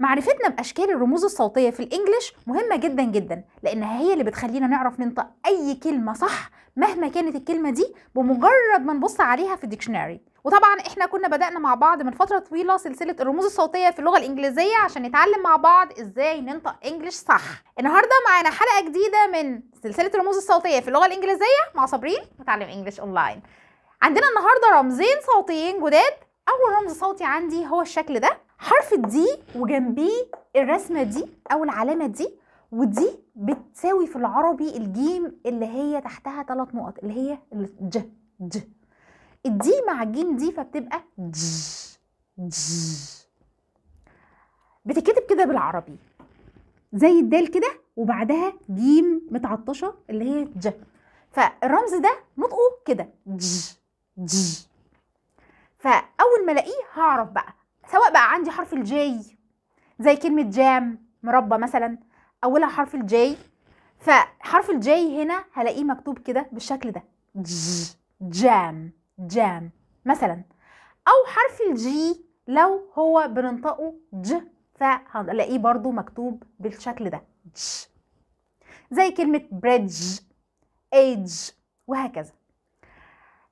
معرفتنا بأشكال الرموز الصوتية في ال English مهمة جدا جدا لأنها هي اللي بتخلينا نعرف ننطق أي كلمة صح مهما كانت الكلمة دي بمجرد ما نبص عليها في ال dictionary وطبعا إحنا كنا بدأنا مع بعض من فترة طويلة سلسلة الرموز الصوتية في اللغة الإنجليزية عشان نتعلم مع بعض إزاي ننطق English صح. النهارده معانا حلقة جديدة من سلسلة الرموز الصوتية في اللغة الإنجليزية. مع صابرين متعلم English online. عندنا النهارده رمزين صوتيين جداد. أول رمز صوتي عندي هو الشكل ده. حرف ال D وجنبيه الرسمة دي أو العلامة دي ودي بتساوي في العربي الجيم اللي هي تحتها ثلاث نقط اللي هي الج ج. ال D مع الجيم دي فبتبقى ج ج. بتتكتب كده بالعربي زي الدال كده وبعدها جيم متعطشة اللي هي ج. فالرمز ده نطقه كده ج ج. فأول ما ألاقيه هعرف بقى سواء بقى عندي حرف ال J زي كلمة jam مربى مثلا أولها حرف ال J فحرف ال J هنا هلاقيه مكتوب كده بالشكل ده. ج jam jam مثلا. أو حرف ال G لو هو بننطقه ج فهلاقيه برضو مكتوب بالشكل ده. ج زي كلمة bridge ايج وهكذا.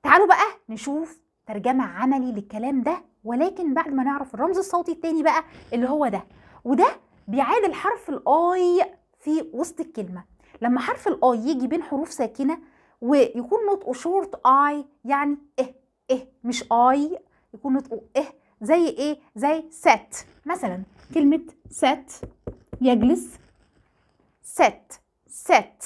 تعالوا بقى نشوف ترجمة عملي للكلام ده ولكن بعد ما نعرف الرمز الصوتي التاني بقى اللي هو ده. وده بيعادل حرف ال I في وسط الكلمة. لما حرف ال I يجي بين حروف ساكنة ويكون نطقه short I يعني إه إه مش I يكون نطقه إه زي إيه؟ زي sit مثلا كلمة sit يجلس sit sit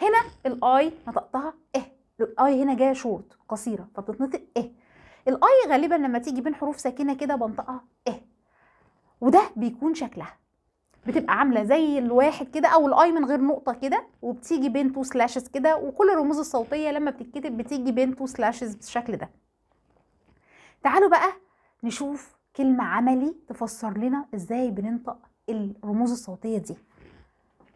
هنا ال I نطقتها إه. ال I هنا جاية شورت قصيرة فبتتنطق آه ال I غالبا لما تيجي بين حروف ساكنة كده بنطقها آه وده بيكون شكلها. بتبقى عاملة زي الواحد كده أو ال I من غير نقطة كده وبتيجي بين two slashes كده وكل الرموز الصوتية لما بتتكتب بتيجي بين two slashes بالشكل ده. تعالوا بقى نشوف كلمة عملي تفسر لنا إزاي بننطق الرموز الصوتية دي.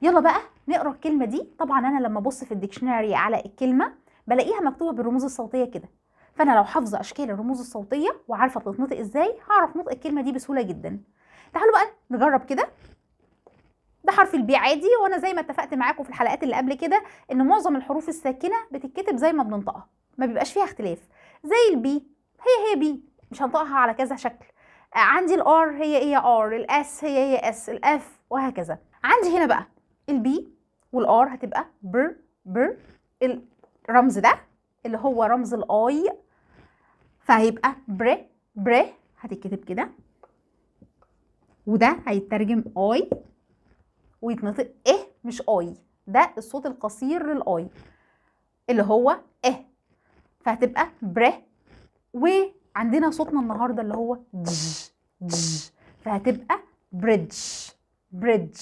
يلا بقى نقرأ الكلمة دي. طبعا أنا لما أبص في ال dictionary على الكلمة. بلاقيها مكتوبة بالرموز الصوتية كده. فأنا لو حافظة أشكال الرموز الصوتية وعارفة بتتنطق إزاي هعرف نطق الكلمة دي بسهولة جدا. تعالوا بقى نجرب كده. ده حرف ال B عادي وأنا زي ما اتفقت معاكم في الحلقات اللي قبل كده إن معظم الحروف الساكنة بتتكتب زي ما بننطقها ما بيبقاش فيها اختلاف. زي ال B هي هي B مش هنطقها على كذا شكل. عندي ال R هي هي R ال S هي هي S ال F وهكذا. عندي هنا بقى ال B وال R هتبقى بر بر الرمز ده اللي هو رمز ال I فهيبقى بر بر هتتكتب كده. وده هيترجم I ويتنطق آه مش I. ده الصوت القصير لل I اللي هو آه فهتبقى بر وعندنا صوتنا النهارده اللي هو دج دج فهتبقى bridge bridge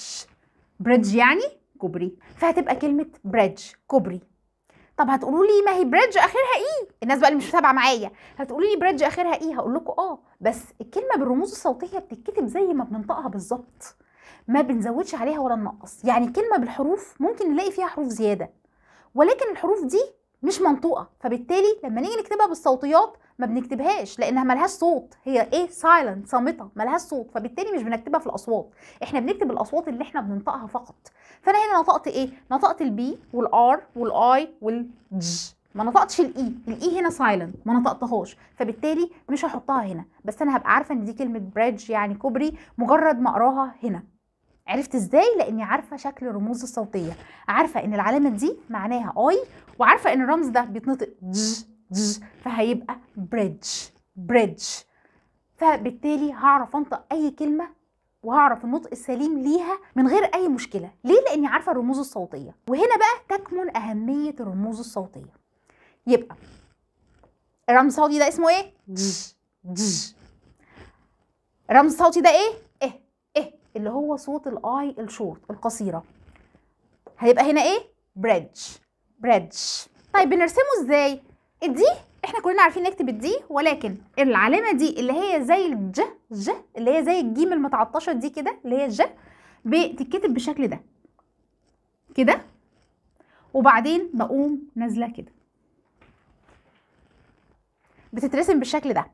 bridge يعني كوبري. فهتبقى كلمة bridge كوبري. طب هتقولوا لي ما هي bridge آخرها إيه الناس بقى اللي مش متابعة معايا. هتقولوا لي bridge آخرها إيه هقول لكم آه بس الكلمة بالرموز الصوتية بتتكتب زي ما بننطقها بالظبط. ما بنزودش عليها ولا ننقص. يعني كلمة بالحروف ممكن نلاقي فيها حروف زيادة ولكن الحروف دي مش منطوقة. فبالتالي لما نيجي نكتبها بالصوتيات ما بنكتبهاش لأنها ملهاش صوت. هي إيه؟ silent صامتة ملهاش صوت. فبالتالي مش بنكتبها في الأصوات. إحنا بنكتب الأصوات اللي إحنا بننطقها فقط. فأنا هنا نطقت إيه؟ نطقت ال B وال R وال I والج ما نطقتش ال E ال E هنا silent ما نطقتهاش. فبالتالي مش هحطها هنا. بس أنا هبقى عارفة إن دي كلمة bridge يعني كوبري مجرد ما أقراها هنا. عرفت إزاي؟ لأني عارفة شكل الرموز الصوتية. عارفة إن العلامة دي معناها I وعارفة إن الرمز ده بيتنطق ج ج فهيبقى bridge bridge فبالتالي هعرف أنطق أي كلمة وهعرف النطق السليم ليها من غير أي مشكلة. ليه؟ لأني عارفة الرموز الصوتية. وهنا بقى تكمن أهمية الرموز الصوتية. يبقى الرمز الصوتي ده اسمه إيه؟ ج ج الرمز الصوتي ده إيه؟ آه آه اللي هو صوت ال i ال short القصيرة. هيبقى هنا إيه؟ bridge bridge طيب بنرسمه إزاي؟ ال D إحنا كلنا عارفين نكتب ال D ولكن العلامة دي اللي هي زي الج ج اللي هي زي الجيم المتعطشة دي كده اللي هي الج بتتكتب بالشكل ده. كده؟ وبعدين بقوم نازلة كده. بتترسم بالشكل ده.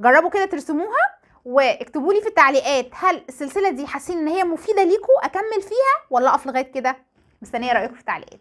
جربوا كده ترسموها واكتبوا لي في التعليقات هل السلسلة دي حاسين إن هي مفيدة ليكم أكمل فيها ولا أقف لغاية كده؟ مستنية رأيكم في التعليقات.